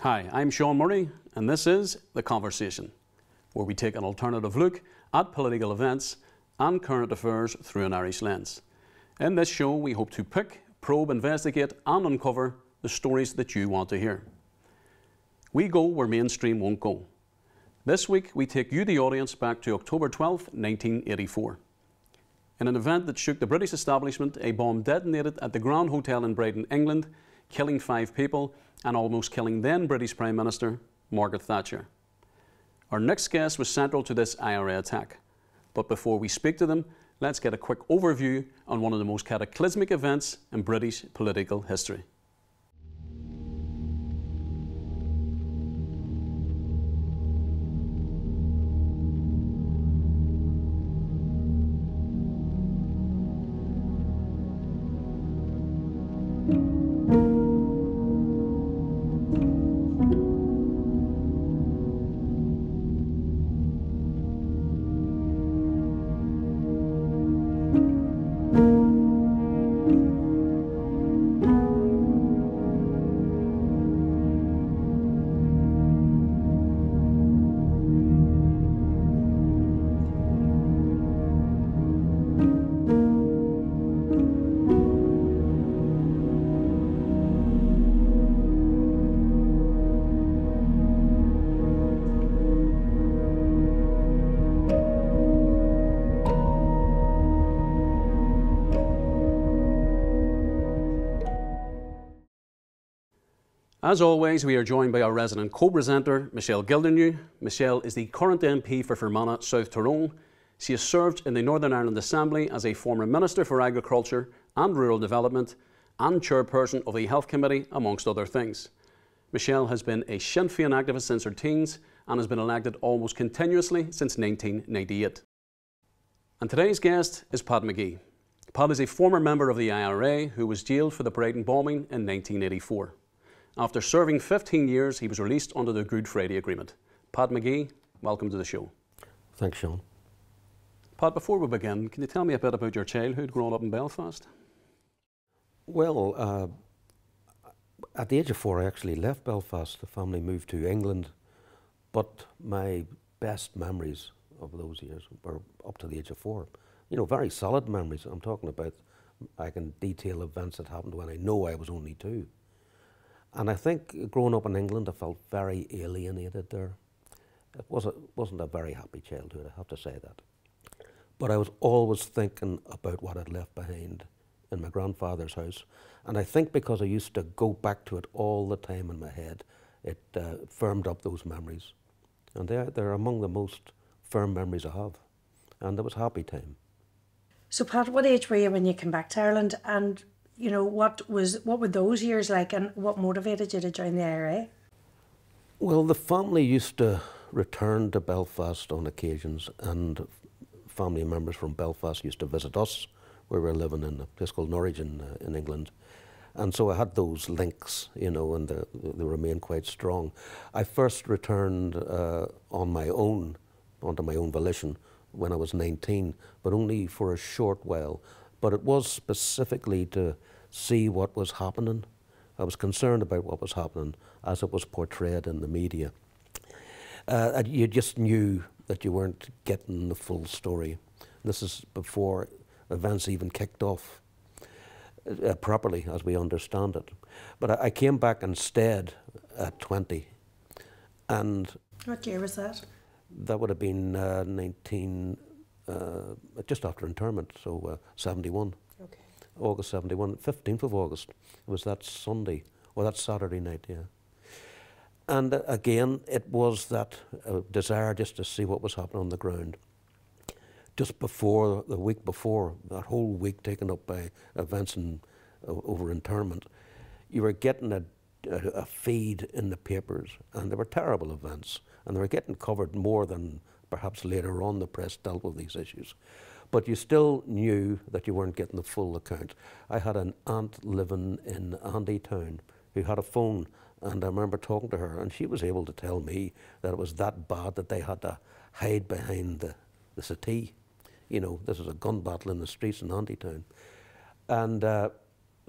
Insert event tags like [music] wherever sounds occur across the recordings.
Hi, I'm Sean Murray, and this is The Conversation, where we take an alternative look at political events and current affairs through an Irish lens. In this show, we hope to pick, probe, investigate, and uncover the stories that you want to hear. We go where mainstream won't go. This week, we take you, the audience, back to October 12, 1984. In an event that shook the British establishment, a bomb detonated at the Grand Hotel in Brighton, England, killing five people and almost killing then British Prime Minister Margaret Thatcher. Our next guest was central to this IRA attack. But before we speak to them, let's get a quick overview on one of the most cataclysmic events in British political history. As always, we are joined by our resident co-presenter, Michelle Gildernew. Michelle is the current MP for Fermanagh South Tyrone. She has served in the Northern Ireland Assembly as a former Minister for Agriculture and Rural Development and chairperson of the Health Committee, amongst other things. Michelle has been a Sinn Féin activist since her teens and has been elected almost continuously since 1998. And today's guest is Pat Magee. Pat is a former member of the IRA who was jailed for the Brighton bombing in 1984. After serving 15 years, he was released under the Good Friday Agreement. Pat Magee, welcome to the show. Thanks, Sean. Pat, before we begin, can you tell me a bit about your childhood growing up in Belfast? Well, uh, at the age of four, I actually left Belfast. The family moved to England, but my best memories of those years were up to the age of four. You know, very solid memories. I'm talking about, I can detail events that happened when I know I was only two. And I think growing up in England, I felt very alienated there. It wasn't, wasn't a very happy childhood, I have to say that. But I was always thinking about what I'd left behind in my grandfather's house. And I think because I used to go back to it all the time in my head, it uh, firmed up those memories. And they're, they're among the most firm memories I have. And it was happy time. So, Pat, what age were you when you came back to Ireland? And you know, what was what were those years like, and what motivated you to join the IRA? Well, the family used to return to Belfast on occasions, and family members from Belfast used to visit us. Where We were living in a place called Norwich in, uh, in England. And so I had those links, you know, and the, they remain quite strong. I first returned uh, on my own, onto my own volition, when I was 19, but only for a short while but it was specifically to see what was happening. I was concerned about what was happening as it was portrayed in the media. Uh, you just knew that you weren't getting the full story. This is before events even kicked off uh, properly as we understand it. But I, I, came back and stayed at 20. And what year was that? That would have been uh, 19 uh, just after internment, so uh, 71. Okay. August 71, 15th of August. It was that Sunday, or that Saturday night, yeah. And uh, again, it was that uh, desire just to see what was happening on the ground. Just before, the week before, that whole week taken up by events and uh, over internment, you were getting a, a, a feed in the papers, and there were terrible events, and they were getting covered more than perhaps later on the press dealt with these issues. But you still knew that you weren't getting the full account. I had an aunt living in Andytown who had a phone, and I remember talking to her, and she was able to tell me that it was that bad that they had to hide behind the, the settee. You know, this was a gun battle in the streets in Andytown. And uh,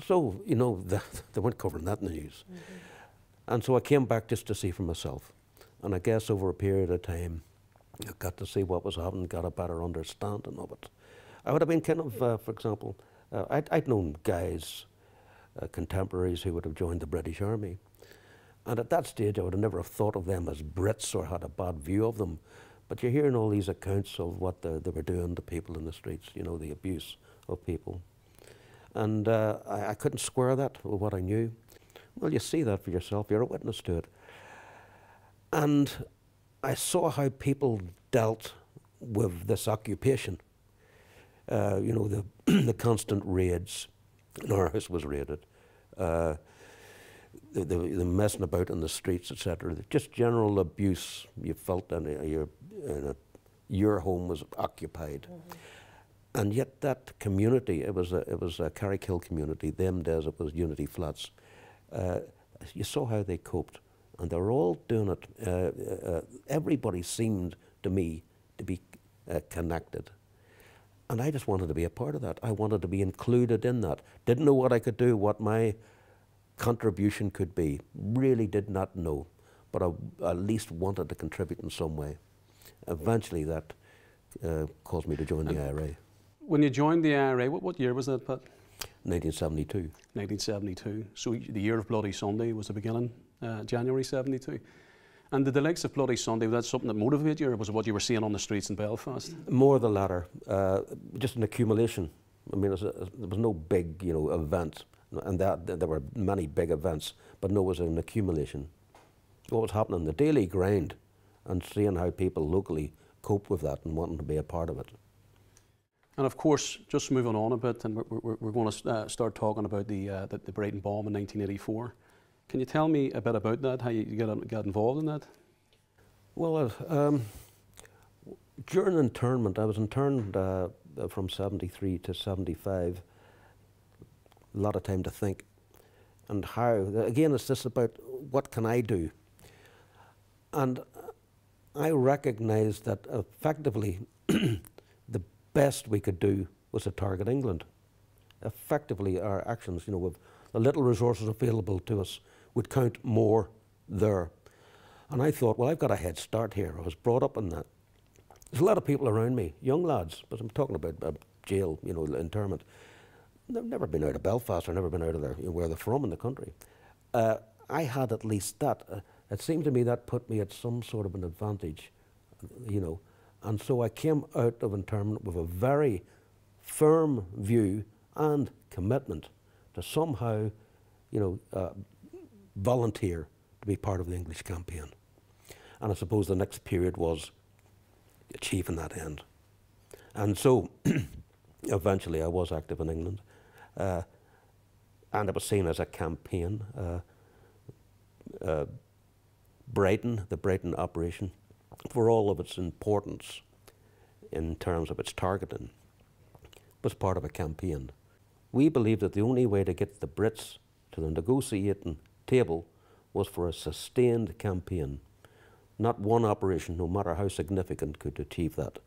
so, you know, [laughs] the, they weren't covering that in the news. Mm -hmm. And so I came back just to see for myself. And I guess over a period of time, I got to see what was happening, got a better understanding of it. I would have been kind of, uh, for example, uh, I'd, I'd, known guys, uh, contemporaries who would have joined the British Army. And at that stage, I would have never have thought of them as Brits or had a bad view of them. But you're hearing all these accounts of what the, they were doing to people in the streets, you know, the abuse of people. And uh, I, I, couldn't square that with what I knew. Well, you see that for yourself, you're a witness to it. And I saw how people dealt with this occupation. Uh, you know, the, [clears throat] the constant raids. Our house was raided. Uh, the, the, the, messing about in the streets, etc. Just general abuse you felt in, a, your, in a, your home was occupied. Mm -hmm. And yet that community, it was a, it was a Carrickhill community, them days it was Unity Flats. Uh, you saw how they coped and they were all doing it. Uh, uh, everybody seemed to me to be uh, connected. And I just wanted to be a part of that. I wanted to be included in that. Didn't know what I could do, what my contribution could be. Really did not know, but I at least wanted to contribute in some way. Eventually, that uh, caused me to join the IRA. When you joined the IRA, what, what year was that, Pat? 1972. 1972. So the year of Bloody Sunday was the beginning, uh, January 72. And the likes of Bloody Sunday, was that something that motivated you, or was it what you were seeing on the streets in Belfast? More the latter. Uh, just an accumulation. I mean, a, there was no big, you know, event, and that, there were many big events, but no, it was an accumulation. What was happening, the daily grind, and seeing how people locally cope with that and wanting to be a part of it. And of course, just moving on a bit, and we're, we're, we're going to uh, start talking about the, uh, the, the Brighton bomb in 1984. Can you tell me a bit about that, how you got, got involved in that? Well, um, during internment, I was interned uh, from 73 to 75. A lot of time to think. And how, again, it's just about what can I do? And I recognized that effectively [clears throat] the best we could do was to target England. Effectively, our actions, you know, with the little resources available to us, would count more there. And I thought, well, I've got a head start here. I was brought up in that. There's a lot of people around me, young lads, but I'm talking about uh, jail, you know, internment. They've never been out of Belfast or never been out of their, you know, where they're from in the country. Uh, I had at least that. Uh, it seemed to me that put me at some sort of an advantage, you know. And so I came out of internment with a very firm view and commitment to somehow, you know, uh, volunteer to be part of the English campaign. And I suppose the next period was achieving that end. And so [clears throat] eventually I was active in England. Uh, and it was seen as a campaign. Uh, uh, Brighton, the Brighton operation, for all of its importance in terms of its targeting, was part of a campaign. We believed that the only way to get the Brits to the negotiating table was for a sustained campaign. Not one operation, no matter how significant, could achieve that.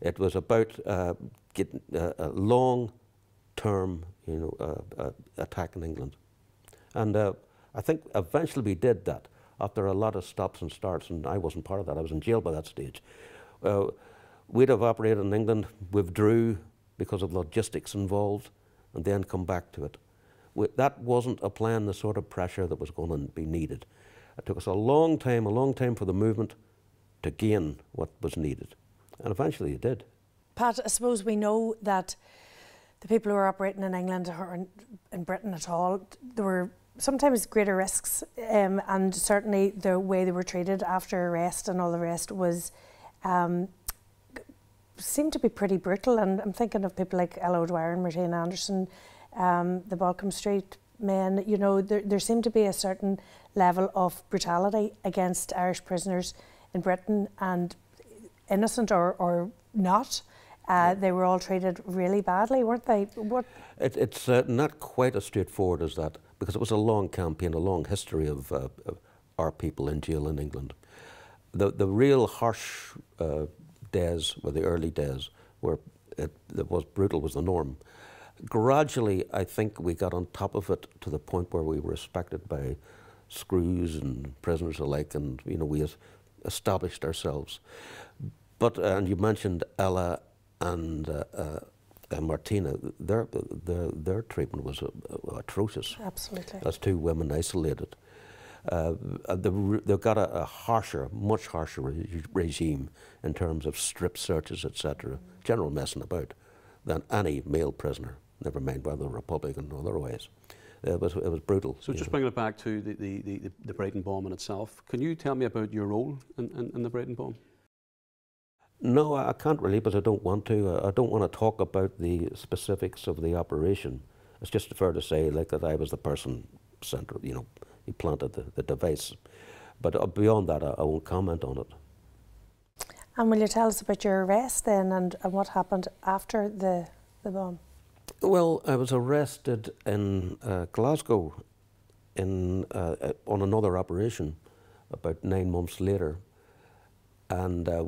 It was about uh, getting uh, a long-term, you know, uh, uh attack in England, and uh, I think eventually we did that after a lot of stops and starts, and I wasn't part of that. I was in jail by that stage. We'd have operated in England, withdrew because of logistics involved, and then come back to it. That wasn't a plan, the sort of pressure that was going to be needed. It took us a long time, a long time for the movement to gain what was needed. And eventually it did. Pat, I suppose we know that the people who are operating in England or in, in Britain at all, there were sometimes greater risks, um, and certainly the way they were treated after arrest and all the rest was um, seemed to be pretty brutal. And I'm thinking of people like Ella O'Dwyer and Martina Anderson, um, the Balcombe Street men. You know, there, there seemed to be a certain level of brutality against Irish prisoners in Britain, and innocent or, or not. Uh, they were all treated really badly, weren't they? What? It, it's uh, not quite as straightforward as that because it was a long campaign, a long history of, uh, of our people in jail in England. The, the real harsh uh, days were the early days where it, it was brutal was the norm. Gradually, I think we got on top of it to the point where we were respected by screws and prisoners alike, and you know we established ourselves. But uh, and you mentioned Ella and uh, uh, and Martina. Their their their treatment was uh, atrocious. Absolutely. As two women isolated. Uh, they've got a, a, harsher, much harsher re regime in terms of strip searches, etc., general messing about, than any male prisoner, never mind whether Republican or otherwise. It was, it was brutal. So just know. bringing it back to the, the, the, the Brighton bomb in itself, can you tell me about your role in, in, in the Brighton bomb? No, I can't really, but I don't want to. I don't want to talk about the specifics of the operation. It's just fair to say, like that, I was the person central. You know, he planted the, the device. But uh, beyond that, I, I, won't comment on it. And will you tell us about your arrest then, and, and what happened after the the bomb? Well, I was arrested in uh, Glasgow in uh, uh on another operation about nine months later, and uh,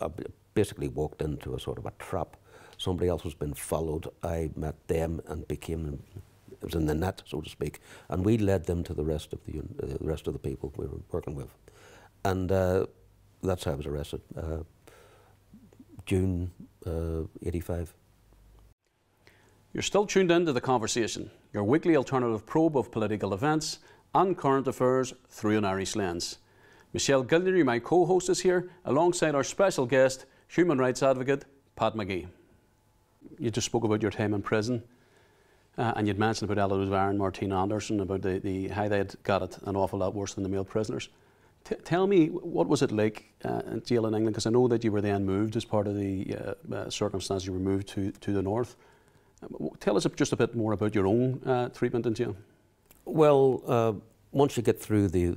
I basically walked into a sort of a trap. Somebody else was being followed. I met them and became it was in the net, so to speak, and we led them to the rest of the uh, rest of the people we were working with, and uh, that's how I was arrested. Uh, June '85. You're still tuned in to the conversation, your weekly alternative probe of political events and current affairs through an Irish lens. Michelle Gildernew, my co host, is here alongside our special guest, human rights advocate Pat Magee. You just spoke about your time in prison, uh, and you'd mentioned about Ella O'Dwyer and Martina Anderson, about the, the, how they had got it an awful lot worse than the male prisoners. T tell me, what was it like uh, in jail in England? Because I know that you were then moved as part of the uh, uh circumstance, you were moved to, to the north. Tell us just a bit more about your own uh, treatment in jail. Well, uh, once you get through the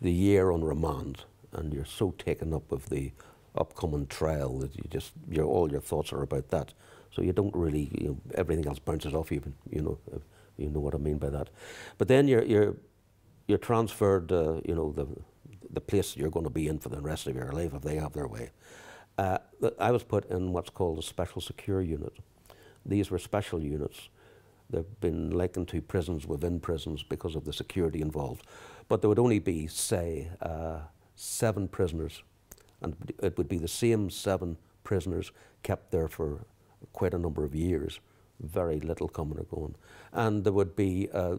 the year on remand, and you're so taken up with the upcoming trial that you just your all your thoughts are about that. So you don't really you know, everything else bounces off you. You know, you know what I mean by that. But then you're you're you're transferred. Uh, you know the the place you're going to be in for the rest of your life if they have their way. Uh, I was put in what's called a special secure unit. These were special units. They've been likened to prisons within prisons because of the security involved. But there would only be, say, uh, seven prisoners, and it would be the same seven prisoners kept there for quite a number of years, very little coming or going. And there would be, uh,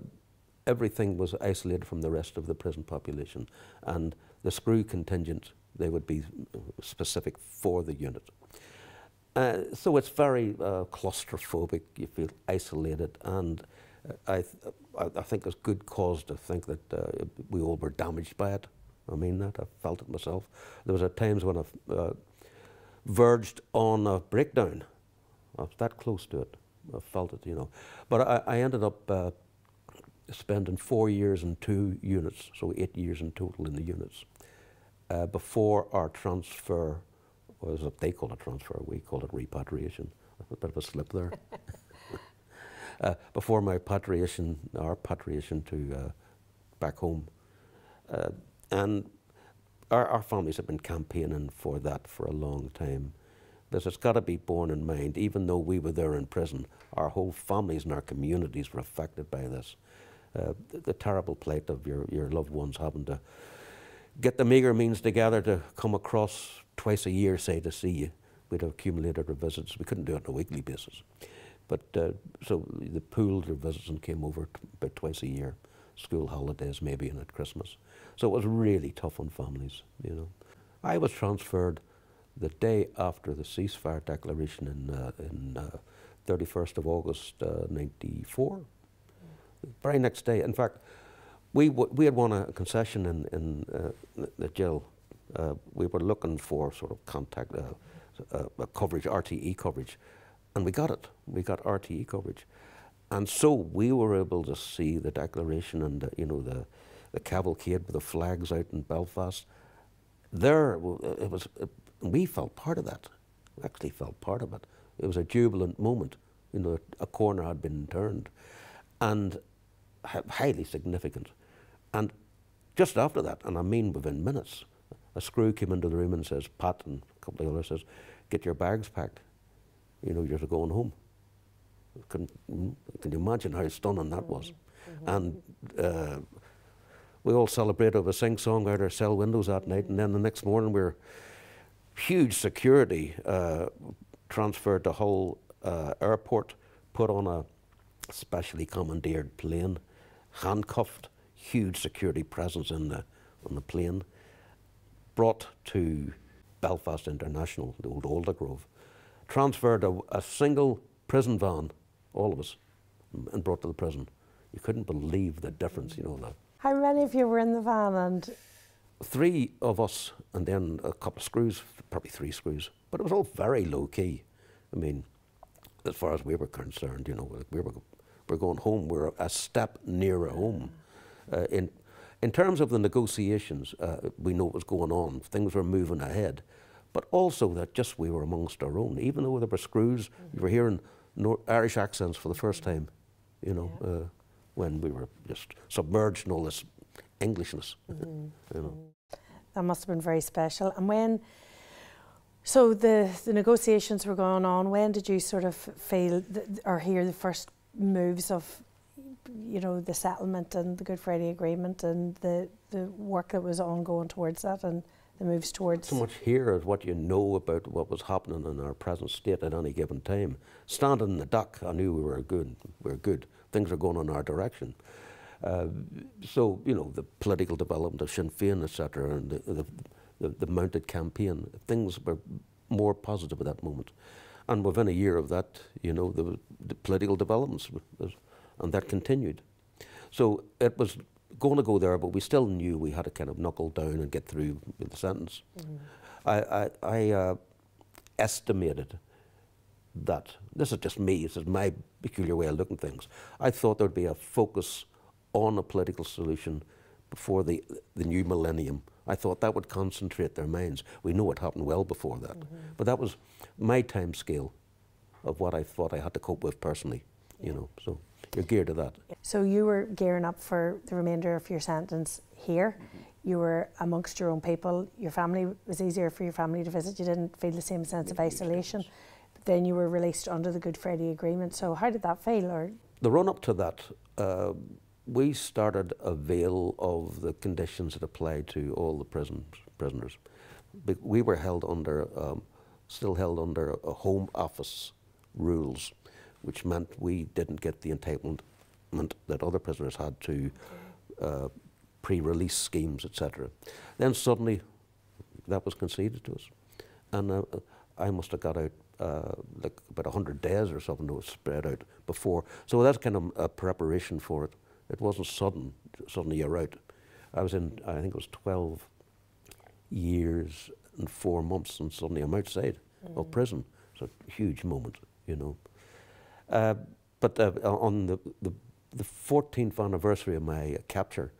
everything was isolated from the rest of the prison population. And the screw contingent, they would be specific for the unit. Uh, so it's very uh, claustrophobic, you feel isolated, and I, I, think there's good cause to think that uh, we all were damaged by it. I mean that. I felt it myself. There was at times when I uh, verged on a breakdown. I was that close to it. I felt it, you know. But I, I ended up uh, spending four years in two units, so eight years in total in the units, uh, before our transfer was what they call a transfer. We call it repatriation. [laughs] A bit of a slip there. [laughs] uh, before my patriation, our patriation to uh, back home. Uh, and our, our, families have been campaigning for that for a long time. Because it's got to be borne in mind, even though we were there in prison, our whole families and our communities were affected by this. Uh, the, the, terrible plight of your, your loved ones having to get the meagre means together to come across twice a year, say, to see you. We'd have accumulated our visits. We couldn't do it on a weekly basis. But uh, so the pooled their visits and came over about twice a year, school holidays maybe and at Christmas. So it was really tough on families, you know. I was transferred the day after the ceasefire declaration in, uh, in uh, 31st of August uh, 94. The very next day, in fact, we, we had won a concession in, in uh, the jail. Uh, we were looking for sort of contact coverage, RTE coverage and we got it. We got RTE coverage. And so we were able to see the declaration and, the, you know, the, the cavalcade with the flags out in Belfast. There, it was, it, we felt part of that. We actually felt part of it. It was a jubilant moment. You know, a corner had been turned and highly significant. And just after that, and I mean within minutes, a screw came into the room and says, Pat and a couple of others says, get your bags packed you know, you're going home. Can, can you imagine how stunning that was? Mm -hmm. And uh, we all celebrated with a sing song out our cell windows that night, and then the next morning we were huge security uh, transferred the whole uh, airport, put on a specially commandeered plane, handcuffed, huge security presence in the on the plane, brought to Belfast International, the old Aldergrove, transferred a, a single prison van, all of us, and brought to the prison. You couldn't believe the difference, you know that. How many of you were in the van and Three of us, and then a couple of screws, probably three screws. But it was all very low key. I mean, as far as we were concerned, you know, we were, we were going home. We're a step nearer home. Uh, in, in terms of the negotiations, uh, we know what was going on. Things were moving ahead. But also that just we were amongst our own. Even though there were screws, we were hearing Nor- Irish accents for the first time, you know, uh, when we were just submerged in all this Englishness. you know. that must have been very special. And when, so the, the negotiations were going on, when did you sort of feel th- or hear the first moves of, you know, the settlement and the Good Friday Agreement and the, the work that was ongoing towards that and the moves towards? so much here as what you know about what was happening in our present state at any given time. Standing in the dock, I knew we were good. We were good. Things were going in our direction. Uh, so you know the political development of Sinn Féin, etc., and the, the, the, the mounted campaign, things were more positive at that moment. And within a year of that, you know, the, the political developments, and that continued. So it was going to go there, but we still knew we had to kind of knuckle down and get through with the sentence. I, I, I uh, estimated that this is just me, this is my peculiar way of looking at things. I thought there'd be a focus on a political solution before the, the new millennium. I thought that would concentrate their minds. We know it happened well before that. But that was my time scale of what I thought I had to cope with personally, you know. So you're geared to that. So you were gearing up for the remainder of your sentence here. You were amongst your own people. Your family it was easier for your family to visit. You didn't feel the same sense of isolation. But then you were released under the Good Friday Agreement. So how did that feel? Or The run up to that, uh, we started a veil of the conditions that applied to all the prisons, prisoners. We were held under, um, still held under a Home Office rules, which meant we didn't get the entitlement that other prisoners had to uh, pre-release schemes, etc. Then suddenly, that was conceded to us, and uh, I must have got out uh, like about hundred days or something. It was spread out before, so that's kind of a preparation for it. It wasn't sudden. Suddenly you're out. I was in, I think it was twelve years and four months, and suddenly I'm outside of prison. It's a huge moment, you know. Uh, but uh, on the, the, the 14th anniversary of my capture,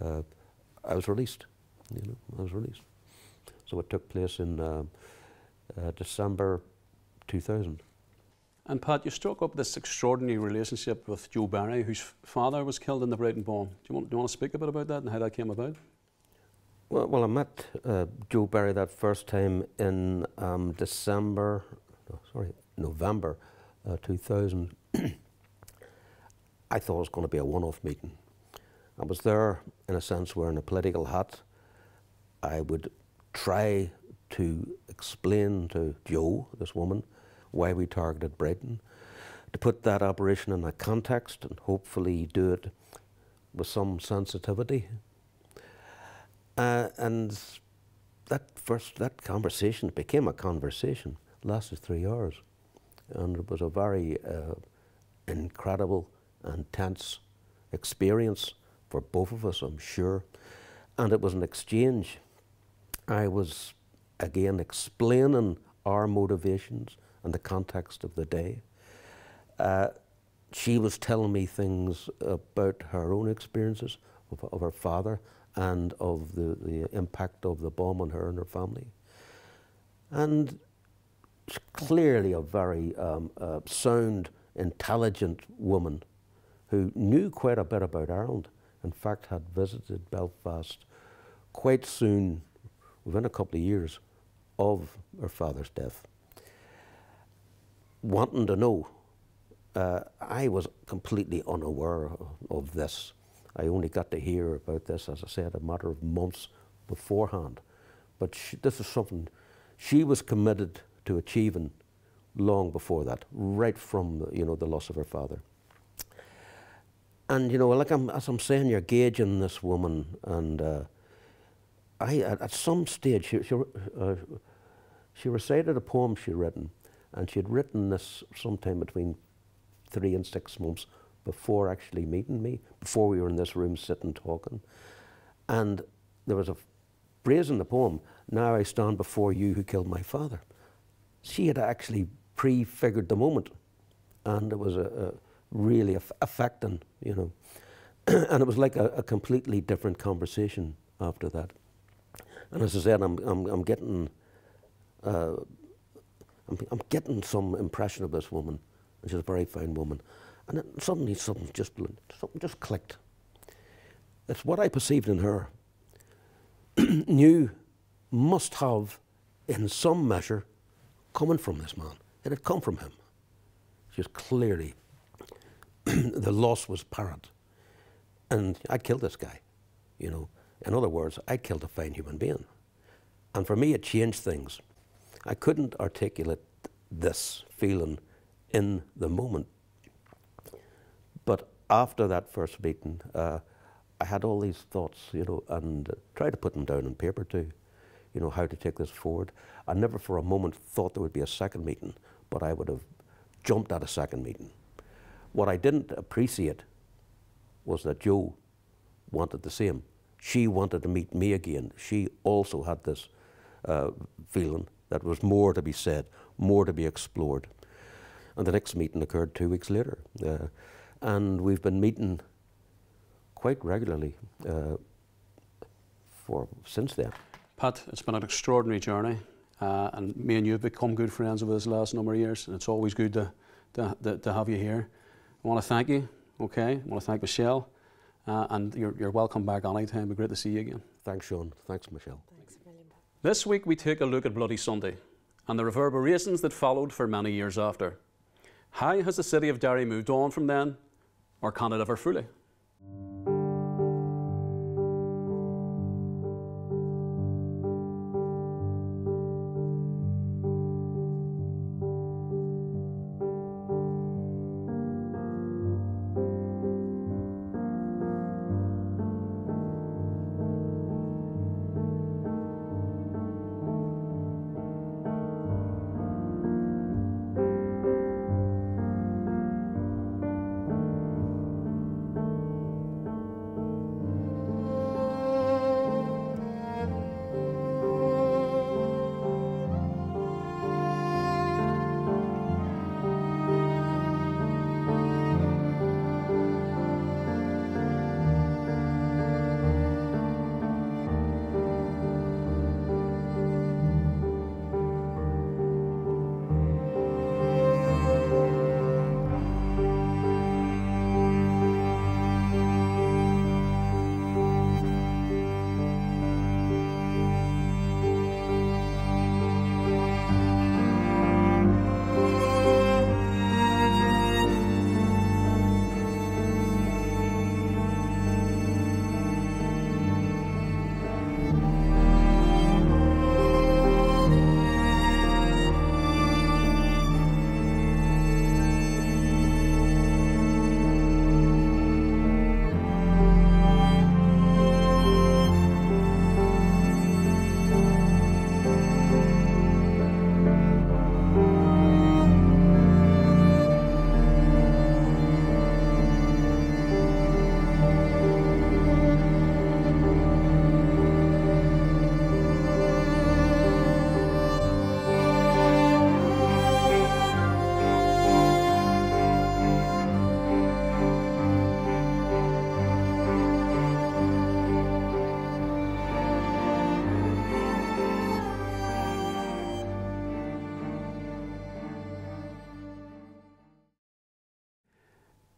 uh, I was released. You know, I was released. So it took place in uh, uh, December 2000. And Pat, you struck up this extraordinary relationship with Jo Berry, whose father was killed in the Brighton bomb. Do you want, do you want to speak a bit about that and how that came about? Well, well I met uh, Jo Berry that first time in um, December, no, sorry, November uh, 2000. [clears throat] I thought it was going to be a one off meeting. I was there, in a sense, wearing a political hat. I would try to explain to Jo, this woman, why we targeted Brighton, to put that operation in a context and hopefully do it with some sensitivity. Uh, and that first that conversation became a conversation, lasted three hours, and it was a very uh, incredible and tense experience for both of us, I'm sure. And it was an exchange. I was again explaining our motivations and the context of the day. Uh, she was telling me things about her own experiences of, of her father and of the, the impact of the bomb on her and her family. And clearly a very um, uh, sound, intelligent woman who knew quite a bit about Ireland. In fact, had visited Belfast quite soon, within a couple of years, of her father's death. Wanting to know, uh, I was completely unaware of, this. I only got to hear about this, as I said, a matter of months beforehand. But she, this is something she was committed to achieving long before that, right from you know the loss of her father. And you know, like I'm, as I'm saying, you're gauging this woman, and uh, I at, at, some stage she she, uh, she recited a poem she'd written, and she had written this sometime between three and six months before actually meeting me, before we were in this room sitting talking. And there was a phrase in the poem, Now I stand before you who killed my father. She had actually prefigured the moment, and it was a, a really aff affecting, you know. [clears throat] and it was like a, a, completely different conversation after that. And as I said, I'm, I'm, I'm getting, uh, I'm, I'm getting some impression of this woman. And she's a very fine woman. And then suddenly something just, something just clicked. It's what I perceived in her. [clears throat] knew must have, in some measure, coming from this man. It had come from him. Just clearly, [clears throat] the loss was apparent. And I killed this guy, you know. In other words, I killed a fine human being. And for me, it changed things. I couldn't articulate this feeling in the moment. But after that first meeting, uh, I had all these thoughts, you know, and uh, tried to put them down on paper too, you know, how to take this forward. I never for a moment thought there would be a second meeting, but I would have jumped at a second meeting. What I didn't appreciate was that Jo wanted the same. She wanted to meet me again. She also had this uh, feeling that was more to be said, more to be explored. And the next meeting occurred two weeks later. Uh, and we've been meeting quite regularly uh, for since then. Pat, it's been an extraordinary journey, uh, and me and you have become good friends over this last number of years, and it's always good to, to, to, to have you here. I want to thank you, okay? I want to thank Michelle, uh, and you're, you're welcome back anytime. It'd be great to see you again. Thanks, Sean. Thanks, Michelle. This week we take a look at Bloody Sunday and the reverberations that followed for many years after. How has the city of Derry moved on from then, or can it ever fully?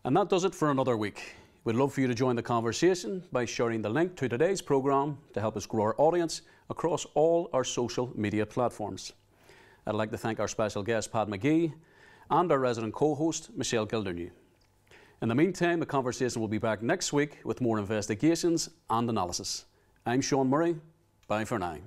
And that does it for another week. We'd love for you to join the conversation by sharing the link to today's programme to help us grow our audience across all our social media platforms. I'd like to thank our special guest, Pat Magee, and our resident co host, Michelle Gildernew. In the meantime, the conversation will be back next week with more investigations and analysis. I'm Sean Murray. Bye for now.